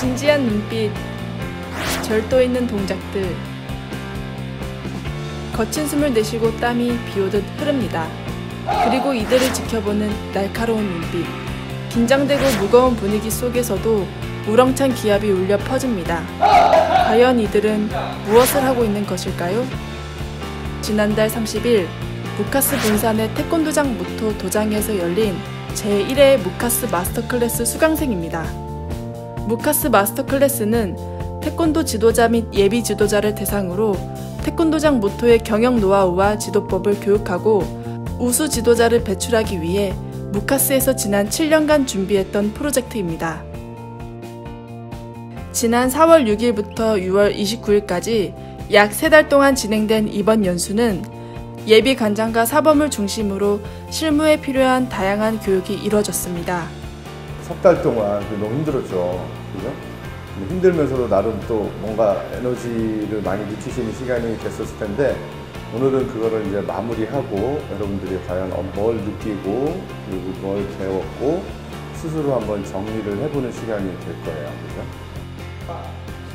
진지한 눈빛, 절도 있는 동작들, 거친 숨을 내쉬고 땀이 비오듯 흐릅니다. 그리고 이들을 지켜보는 날카로운 눈빛, 긴장되고 무거운 분위기 속에서도 우렁찬 기압이 울려 퍼집니다. 과연 이들은 무엇을 하고 있는 것일까요? 지난달 30일 무카스 본산의 태권도장 무토 도장에서 열린 제1회 무카스 마스터 클래스 수강생입니다. 무카스 마스터 클래스는 태권도 지도자 및 예비 지도자를 대상으로 태권도장 모토의 경영 노하우와 지도법을 교육하고 우수 지도자를 배출하기 위해 무카스에서 지난 7년간 준비했던 프로젝트입니다. 지난 4월 6일부터 6월 29일까지 약 3달 동안 진행된 이번 연수는 예비 관장과 사범을 중심으로 실무에 필요한 다양한 교육이 이루어졌습니다. 석 달 동안 너무 힘들었죠. 그죠? 힘들면서도 나름 또 뭔가 에너지를 많이 느끼시는 시간이 됐었을 텐데 오늘은 그거를 이제 마무리하고 여러분들이 과연 뭘 느끼고 그리고 뭘 배웠고 스스로 한번 정리를 해보는 시간이 될 거예요. 그죠?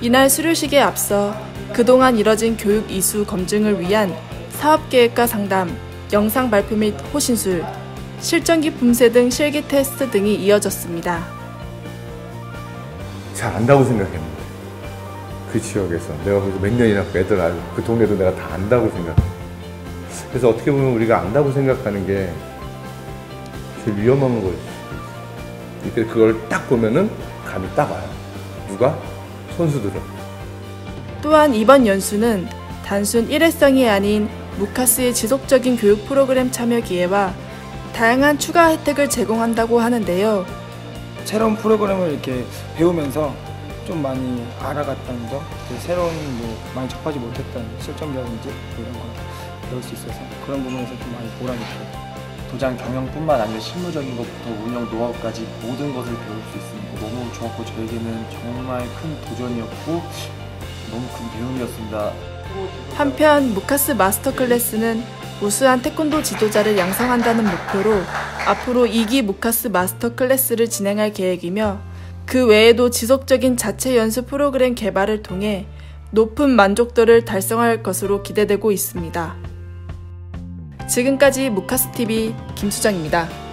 이날 수료식에 앞서 그동안 이뤄진 교육 이수 검증을 위한 사업계획과 상담, 영상 발표 및 호신술, 실전기 품새 등 실기 테스트 등이 이어졌습니다. 잘 안다고 생각했는데 그 지역에서. 내가 거기서 몇 년이나 애들 알고 그 동네도 내가 다 안다고 생각해. 그래서 어떻게 보면 우리가 안다고 생각하는 게 제일 위험한 거예요. 이렇게 그걸 딱 보면은 감이 딱 와요. 누가? 선수들은. 또한 이번 연수는 단순 일회성이 아닌 무카스의 지속적인 교육 프로그램 참여 기회와 다양한 추가 혜택을 제공한다고 하는데요. 새로운 프로그램을 이렇게 배우면서 좀 많이 알아갔다는 점, 새로운 뭐 많이 접하지 못했던 실전이라든지 뭐 이런 걸 배울 수 있어서 그런 부분에서 좀 많이 보람이 있고 도장 경영뿐만 아니라 실무적인 것부터 운영 노하우까지 모든 것을 배울 수 있으니까 너무 좋았고 저에게는 정말 큰 도전이었고 너무 큰 배움이었습니다. 한편 무카스 마스터 클래스는 우수한 태권도 지도자를 양성한다는 목표로 앞으로 2기 무카스 마스터 클래스를 진행할 계획이며 그 외에도 지속적인 자체 연수 프로그램 개발을 통해 높은 만족도를 달성할 것으로 기대되고 있습니다. 지금까지 무카스TV 김수정입니다.